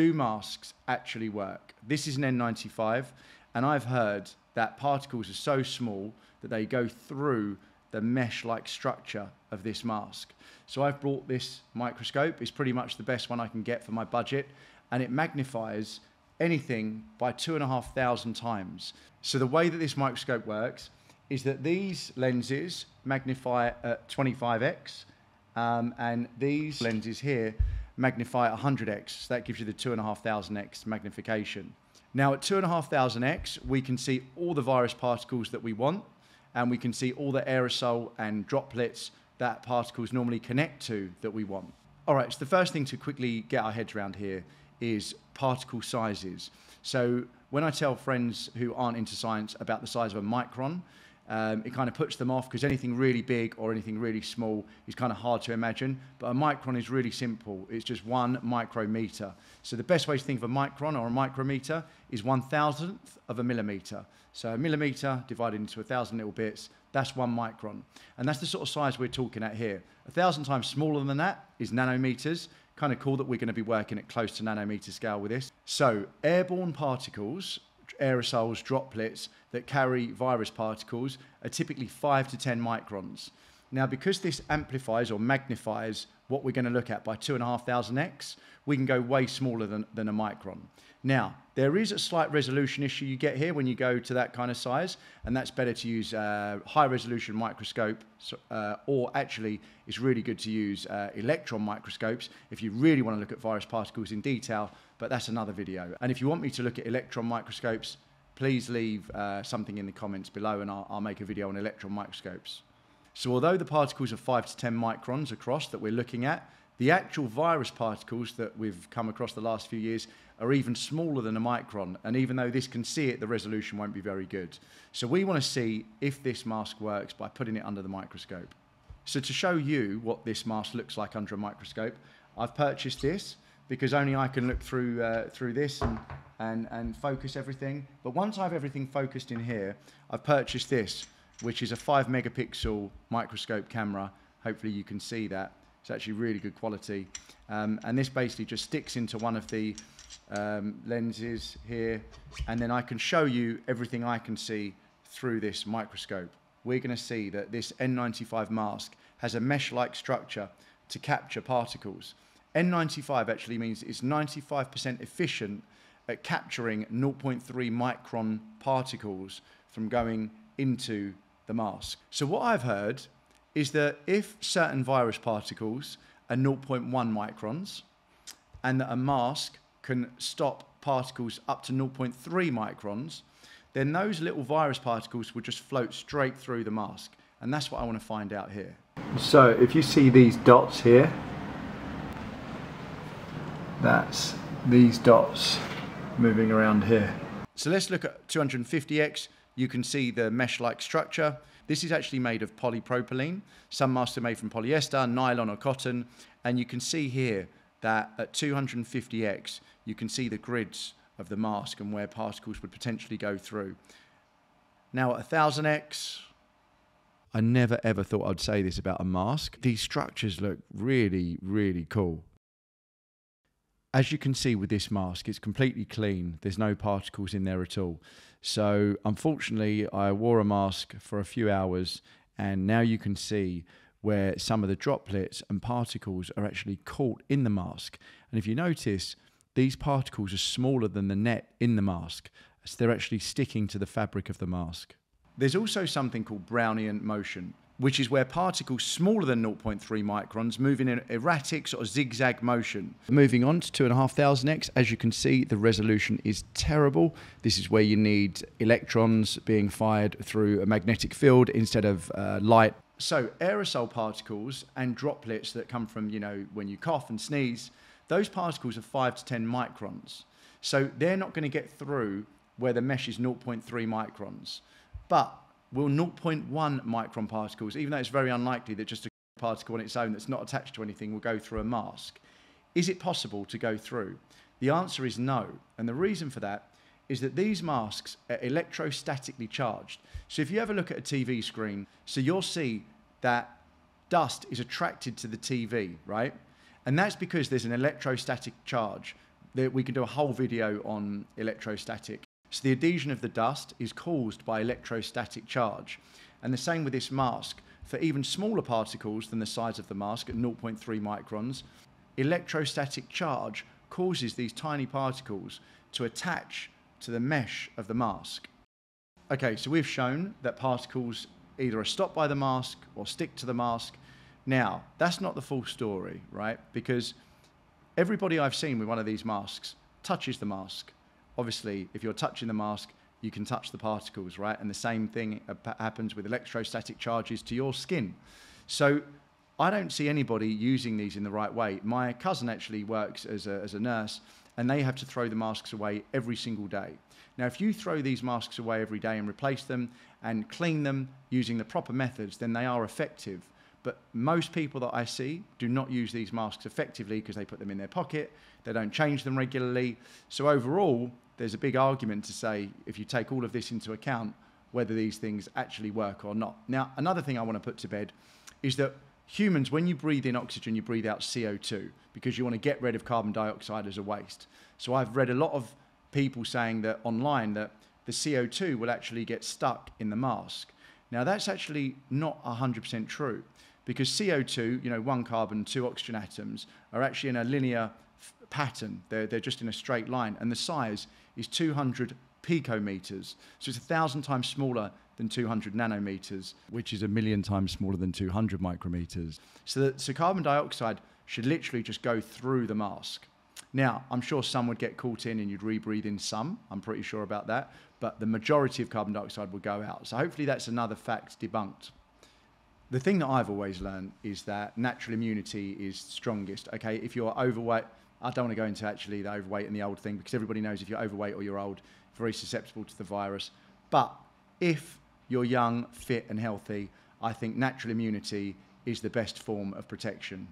do masks actually work? This is an N95, and I've heard that particles are so small that they go through the mesh-like structure of this mask. So I've brought this microscope. It's pretty much the best one I can get for my budget, and it magnifies anything by two and a half thousand times. So the way that this microscope works is that these lenses magnify at 25x, um, and these lenses here magnify at 100x. So that gives you the two and a half thousand x magnification. Now at two and a half thousand x, we can see all the virus particles that we want, and we can see all the aerosol and droplets that particles normally connect to that we want. All right, so the first thing to quickly get our heads around here is particle sizes. So when I tell friends who aren't into science about the size of a micron, um, it kind of puts them off because anything really big or anything really small is kind of hard to imagine. But a micron is really simple. It's just one micrometer. So the best way to think of a micron or a micrometer is one thousandth of a millimeter. So a millimeter divided into a thousand little bits, that's one micron. And that's the sort of size we're talking at here. A thousand times smaller than that is nanometers. Kind of cool that we're going to be working at close to nanometer scale with this. So airborne particles aerosols, droplets that carry virus particles are typically 5 to 10 microns. Now, because this amplifies or magnifies what we're going to look at by 2,500x, we can go way smaller than, than a micron. Now, there is a slight resolution issue you get here when you go to that kind of size, and that's better to use uh, high resolution microscope, uh, or actually, it's really good to use uh, electron microscopes if you really want to look at virus particles in detail, but that's another video. And if you want me to look at electron microscopes, please leave uh, something in the comments below and I'll, I'll make a video on electron microscopes. So although the particles are 5 to 10 microns across that we're looking at, the actual virus particles that we've come across the last few years are even smaller than a micron. And even though this can see it, the resolution won't be very good. So we want to see if this mask works by putting it under the microscope. So to show you what this mask looks like under a microscope, I've purchased this because only I can look through, uh, through this and, and, and focus everything. But once I have everything focused in here, I've purchased this, which is a 5 megapixel microscope camera. Hopefully you can see that. It's actually really good quality. Um, and this basically just sticks into one of the um, lenses here, and then I can show you everything I can see through this microscope. We're going to see that this N95 mask has a mesh-like structure to capture particles. N95 actually means it's 95% efficient at capturing 0.3 micron particles from going into the mask. So what I've heard is that if certain virus particles are 0.1 microns and that a mask can stop particles up to 0.3 microns, then those little virus particles will just float straight through the mask. And that's what I want to find out here. So if you see these dots here, that's these dots moving around here. So let's look at 250x. You can see the mesh-like structure. This is actually made of polypropylene. Some masks are made from polyester, nylon or cotton. And you can see here that at 250x, you can see the grids of the mask and where particles would potentially go through. Now at 1000x, I never ever thought I'd say this about a mask. These structures look really, really cool. As you can see with this mask, it's completely clean. There's no particles in there at all. So unfortunately, I wore a mask for a few hours and now you can see where some of the droplets and particles are actually caught in the mask. And if you notice, these particles are smaller than the net in the mask, so they're actually sticking to the fabric of the mask. There's also something called Brownian motion, which is where particles smaller than 0.3 microns move in an erratic sort of zigzag motion. Moving on to 2,500x, as you can see, the resolution is terrible. This is where you need electrons being fired through a magnetic field instead of uh, light. So aerosol particles and droplets that come from, you know, when you cough and sneeze, those particles are 5 to 10 microns. So they're not going to get through where the mesh is 0.3 microns. But will 0.1 micron particles, even though it's very unlikely that just a particle on its own that's not attached to anything will go through a mask, is it possible to go through? The answer is no. And the reason for that is that these masks are electrostatically charged. So if you ever look at a TV screen, so you'll see that dust is attracted to the TV, right? And that's because there's an electrostatic charge There, we can do a whole video on electrostatic. So the adhesion of the dust is caused by electrostatic charge. And the same with this mask. For even smaller particles than the size of the mask at 0.3 microns, electrostatic charge causes these tiny particles to attach to the mesh of the mask. Okay, so we've shown that particles either are stopped by the mask or stick to the mask. Now, that's not the full story, right? Because everybody I've seen with one of these masks touches the mask. Obviously, if you're touching the mask, you can touch the particles, right? And the same thing happens with electrostatic charges to your skin. So I don't see anybody using these in the right way. My cousin actually works as a, as a nurse, and they have to throw the masks away every single day. Now, if you throw these masks away every day and replace them and clean them using the proper methods, then they are effective. But most people that I see do not use these masks effectively because they put them in their pocket, they don't change them regularly. So, overall, there's a big argument to say if you take all of this into account, whether these things actually work or not. Now, another thing I want to put to bed is that humans, when you breathe in oxygen, you breathe out CO2 because you want to get rid of carbon dioxide as a waste. So I've read a lot of people saying that online that the CO2 will actually get stuck in the mask. Now that's actually not 100% true because CO2, you know, one carbon, two oxygen atoms are actually in a linear pattern. They're, they're just in a straight line and the size is 200 picometers. So it's a thousand times smaller than 200 nanometers, which is a million times smaller than 200 micrometers. So, that, so carbon dioxide should literally just go through the mask. Now, I'm sure some would get caught in and you'd rebreathe in some. I'm pretty sure about that. But the majority of carbon dioxide would go out. So hopefully that's another fact debunked. The thing that I've always learned is that natural immunity is strongest. Okay, if you're overweight, I don't want to go into actually the overweight and the old thing because everybody knows if you're overweight or you're old, very susceptible to the virus. But if you're young, fit, and healthy, I think natural immunity is the best form of protection.